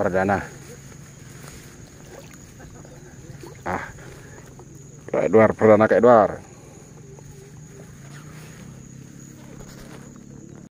perdana. Ah. Kayak Edward perdana kayak Edward.